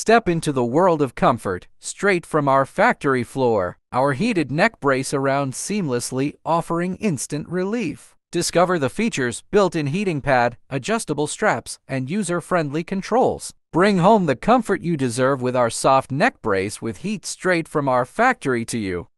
Step into the world of comfort, straight from our factory floor. Our heated neck brace around seamlessly, offering instant relief. Discover the features built-in heating pad, adjustable straps, and user-friendly controls. Bring home the comfort you deserve with our soft neck brace with heat straight from our factory to you.